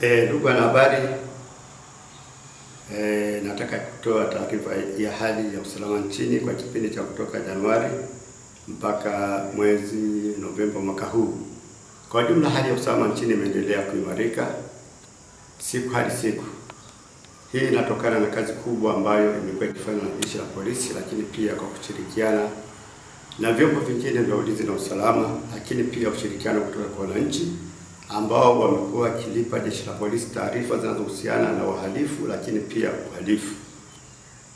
E, ndugu wanahabari, e, nataka kutoa taarifa ya hali ya usalama nchini kwa kipindi cha kutoka Januari mpaka mwezi Novemba mwaka huu. Kwa jumla, hali ya usalama nchini imeendelea kuimarika siku hadi siku. Hii inatokana na kazi kubwa ambayo imekuwa ikifanywa na jeshi la polisi, lakini pia kwa kushirikiana na vyombo vingine vya ulinzi na usalama, lakini pia ushirikiano kutoka kwa wananchi ambao wamekuwa wakilipa jeshi la polisi taarifa zinazohusiana na wahalifu, lakini pia uhalifu.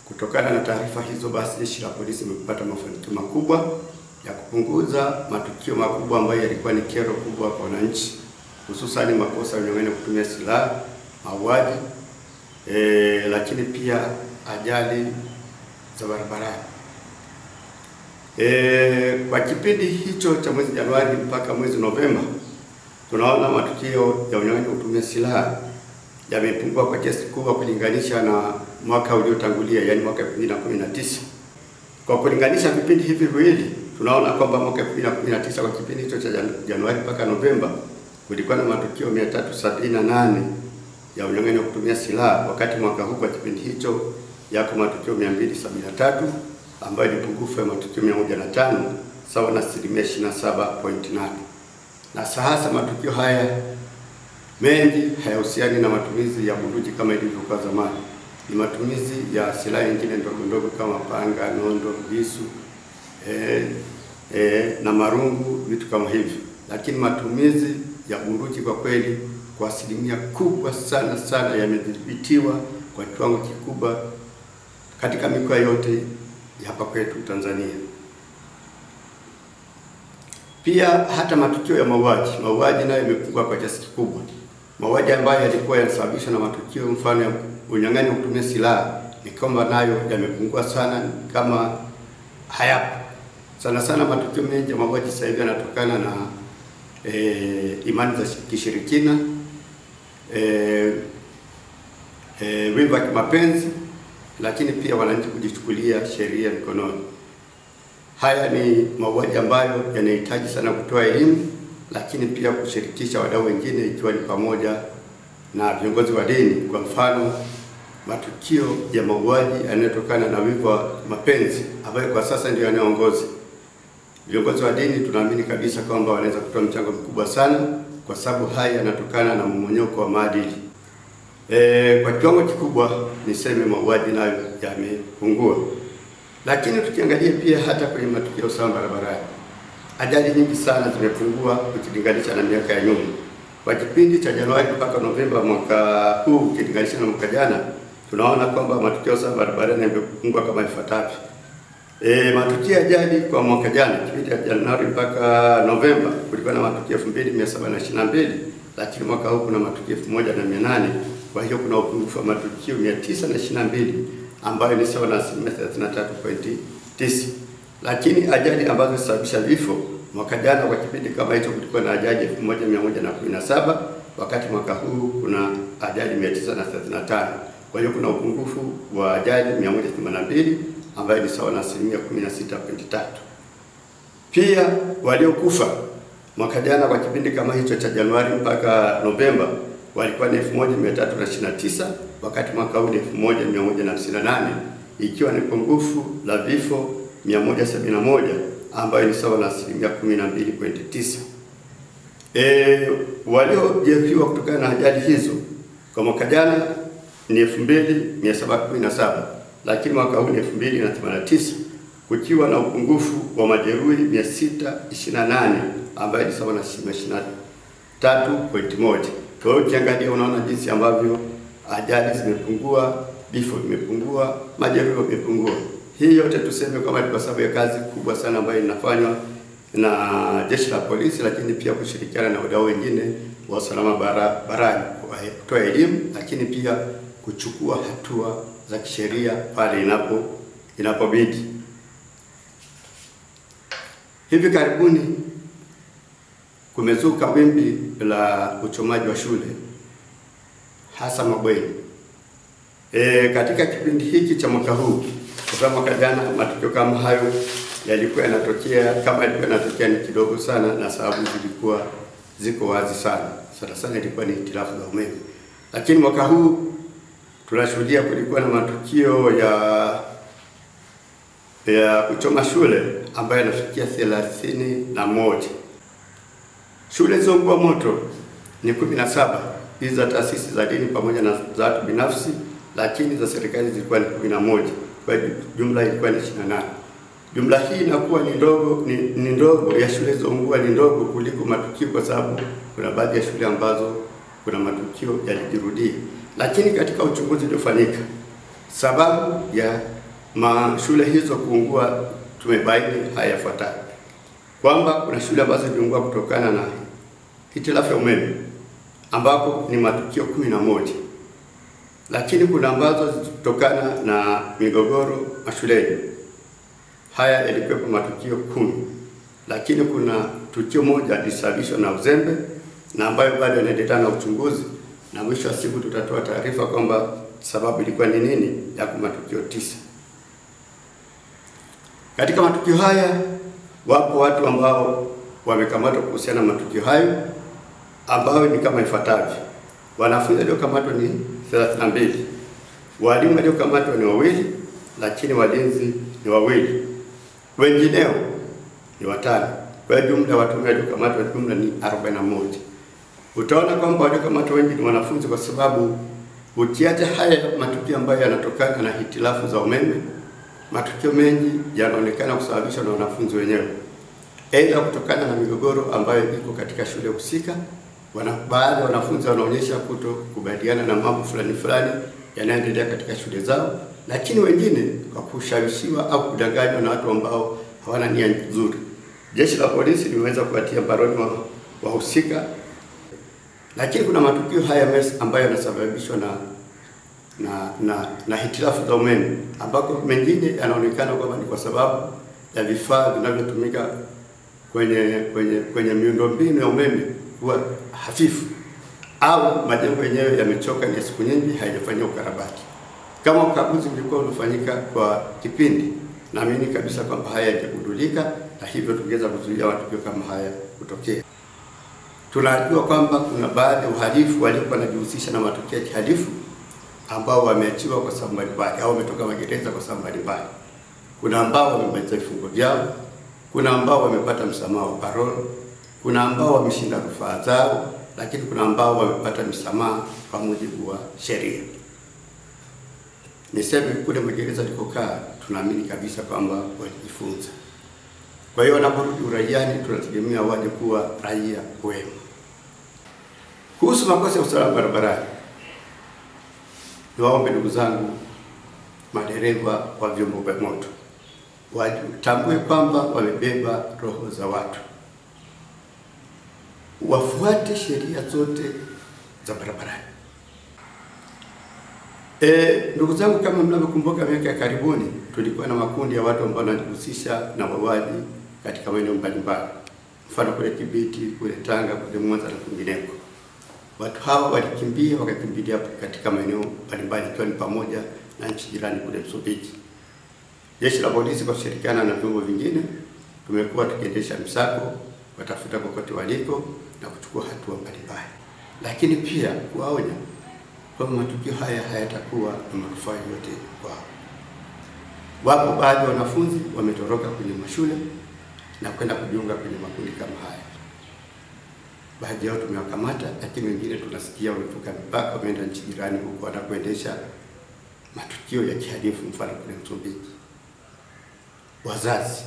Kutokana na taarifa hizo, basi jeshi la polisi limepata mafanikio makubwa ya kupunguza matukio makubwa ambayo yalikuwa ni kero kubwa kwa wananchi, hususani makosa ya unyang'anyi kutumia silaha, mauaji, e, lakini pia ajali za barabarani. E, kwa kipindi hicho cha mwezi Januari mpaka mwezi Novemba tunaona matukio ya unyang'anyi wa kutumia silaha yamepungua kwa kiasi kikubwa kulinganisha na mwaka uliotangulia, yaani mwaka 2019. Kwa kulinganisha vipindi hivi viwili, tunaona kwamba mwaka 2019 kwa kipindi hicho cha Januari mpaka Novemba kulikuwa na matukio 378 ya unyang'anyi wa kutumia silaha, wakati mwaka huu kwa kipindi hicho yako matukio 273 ambayo ni pungufu ya matukio 105 sawa na asilimia 27.8 na sasa matukio haya mengi hayahusiani na matumizi ya bunduki kama ilivyokuwa zamani. Ni matumizi ya silaha nyingine ndogo ndogo kama panga, nondo, visu e, e, na marungu, vitu kama hivyo, lakini matumizi ya bunduki kwa kweli kwa asilimia kubwa sana sana yamedhibitiwa kwa kiwango kikubwa katika mikoa yote hapa kwetu Tanzania. Pia hata matukio ya mauaji, mauaji nayo yamepungua kwa kiasi kikubwa. Mauaji ambayo yalikuwa yanasababishwa na matukio mfano ya unyang'anyi wa kutumia silaha ni kwamba nayo yamepungua sana, kama hayapo. Sana sana matukio mengi ya mauaji sasa hivi yanatokana na e, imani za kishirikina e, e, wivu wa kimapenzi, lakini pia wananchi kujichukulia sheria mikononi. Haya ni mauaji ambayo yanahitaji sana kutoa elimu, lakini pia kushirikisha wadau wengine, ikiwa ni pamoja na viongozi wa dini. Kwa mfano, matukio ya mauaji yanayotokana na wivu wa mapenzi ambayo kwa sasa ndio yanayoongoza. Viongozi wa dini tunaamini kabisa kwamba wanaweza kutoa mchango mkubwa sana, kwa sababu haya yanatokana na mmonyoko wa maadili. E, kwa kiwango kikubwa niseme mauaji nayo yamepungua lakini tukiangalia pia hata kwenye matukio ya usalama barabarani, ajali nyingi sana zimepungua ukilinganisha na miaka ya nyuma. Kwa kipindi cha Januari mpaka Novemba mwaka huu ukilinganisha na mwaka jana, tunaona kwamba matukio ya usalama barabarani yamepungua kama ifuatavyo. E, matukio ya ajali kwa mwaka jana kipindi cha Januari mpaka Novemba kulikuwa na matukio 2722 lakini mwaka huu kuna matukio 1800 kwa hiyo kuna upungufu wa matukio 922 ambayo ni sawa na asilimia 33.9. Lakini ajali ambazo zilisababisha vifo mwaka jana kwa kipindi kama hicho kulikuwa na ajali 1117 wakati mwaka huu kuna ajali 935. Kwa hiyo kuna upungufu wa ajali 182 ambayo ni sawa na asilimia 16.3. Pia waliokufa mwaka jana kwa kipindi kama hicho cha Januari mpaka Novemba walikuwa ni 1329 wakati mwaka huu ni 1158 ikiwa ni pungufu la vifo 171 ambayo ni sawa na asilimia 12.9. E, waliojeruhiwa kutokana na ajali hizo kwa mwaka jana ni 2717 lakini mwaka huu ni 2089 kukiwa na upungufu wa majeruhi 628 ambayo ni sawa na asilimia 23.1. Kwa hiyo ukiangalia unaona jinsi ambavyo ajali zimepungua, vifo vimepungua, majeruhi yamepungua. Hii yote tuseme kwamba ni kwa sababu ya kazi kubwa sana ambayo inafanywa na jeshi la polisi, lakini pia kushirikiana na wadau wengine wa usalama barabarani, kutoa elimu, lakini pia kuchukua hatua za kisheria pale inapo inapobidi. Hivi karibuni kumezuka wimbi la uchomaji wa shule hasa mabweni. E, katika kipindi hiki cha mwaka huu, kwa mwaka jana matukio kama hayo yalikuwa yanatokea, kama yalikuwa yanatokea ni kidogo sana, na sababu zilikuwa ziko wazi sana. sana sana ilikuwa ni hitilafu za umeme, lakini mwaka huu tunashuhudia kulikuwa na matukio ya ya kuchoma shule ambayo yanafikia thelathini na moja. Shule zilizoungua moto ni kumi na saba, hizi za taasisi za dini pamoja na za watu binafsi, lakini za serikali zilikuwa ni kumi na moja, kwa jumla ilikuwa ni ishirini na nane. Jumla hii inakuwa ni ndogo ni, ni ndogo ya shule zilizoungua ni ndogo kuliko matukio, kwa sababu kuna baadhi ya shule ambazo kuna matukio yalijirudia, lakini katika uchunguzi uliofanyika sababu ya mashule hizo kuungua tumebaini haya yafuatayo: kwamba kuna shule ambazo ziliungua kutokana na hitilafu ya umeme ambako ni matukio kumi na moja, lakini kuna ambazo zilitokana na migogoro mashuleni, haya yalikuwepo matukio kumi, lakini kuna tukio moja lilisababishwa na uzembe na ambayo bado yanaendelea na uchunguzi, na mwisho wa siku tutatoa taarifa kwamba sababu ilikuwa ni nini, yako matukio tisa. Katika matukio haya wapo watu ambao wamekamatwa kuhusiana na matukio hayo ambayo ni kama ifuatavyo: wanafunzi waliokamatwa ni 32, walimu waliokamatwa ni wawili, lakini walinzi ni wawili, wengineo ni watano. Kwa jumla watu waliokamatwa jumla ni 41. Utaona kwamba waliokamatwa wengi ni wanafunzi, kwa sababu ukiacha haya matukio ambayo yanatokana na hitilafu za umeme matukio mengi yanaonekana kusababishwa na wanafunzi wenyewe, aidha kutokana na migogoro ambayo iko katika shule husika. Wana baadhi ya wanafunzi wanaonyesha kuto kubaliana na mambo fulani fulani yanayoendelea katika shule zao, lakini wengine kwa kushawishiwa au kudanganywa na watu ambao hawana nia nzuri. Jeshi la polisi limeweza kuwatia mbaroni wahusika, lakini kuna matukio haya ambayo yanasababishwa na na na na hitilafu za umeme ambako mengine yanaonekana kwamba ni kwa sababu ya vifaa vinavyotumika kwenye kwenye kwenye miundombinu ya umeme kuwa hafifu au majengo yenyewe yamechoka, ni siku nyingi haijafanyia ukarabati. Kama ukaguzi ulikuwa unafanyika kwa kipindi, naamini kabisa kwamba haya yangegundulika na hivyo tungeweza kuzuia matukio kama haya kutokea. Tunajua kwamba kuna baadhi ya uhalifu waliokuwa wanajihusisha na matukio ya kihalifu ambao wameachiwa kwa sababu mbalimbali au wametoka magereza kwa sababu mbalimbali. Kuna ambao wamemaliza vifungo vyao, kuna ambao wamepata msamaha wa parole, kuna ambao wameshinda rufaa zao, lakini kuna ambao wamepata msamaha kwa mujibu wa sheria. Niseme kule magereza likokaa, tunaamini kabisa kwamba walijifunza. Kwa hiyo wanaporudi uraiani, tunategemea waje kuwa raia wema. Kuhusu makosa ya usalama barabarani Niwaombe ndugu zangu madereva wa vyombo vya moto watambue kwamba wamebeba roho za watu, wafuate sheria zote za barabarani. E, ndugu zangu, kama mnavyokumbuka, miaka ya karibuni tulikuwa na makundi ya watu ambao wanajihusisha na mauaji katika maeneo mbalimbali, mfano kule Kibiti, kule Tanga, kule Mwanza na kwingineko. Watu hawa walikimbia wakakimbilia katika maeneo mbalimbali ikiwa ni pamoja na nchi jirani kule Msumbiji. Jeshi la polisi kwa kushirikiana na vyombo vingine tumekuwa tukiendesha msako watafuta kokote waliko kuchukua hatua mbalimbali, lakini pia kuwaonya kwamba matukio haya hayatakuwa na manufaa yote kwao. Wapo baadhi ya wanafunzi wametoroka kwenye mashule na kwenda kujiunga kwenye makundi kama haya. Baadhi yao tumewakamata, lakini wengine tunasikia wamevuka mipaka, wameenda nchi jirani huko wanakuendesha matukio ya kihalifu, mfano kule Msumbiji. Wazazi,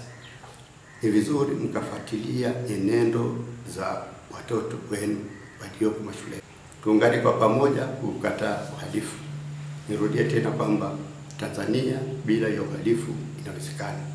ni vizuri mkafuatilia enendo za watoto wenu walioko mashuleni. Tuungane kwa pamoja kukataa uhalifu. Nirudie tena kwamba Tanzania bila ya uhalifu inawezekana.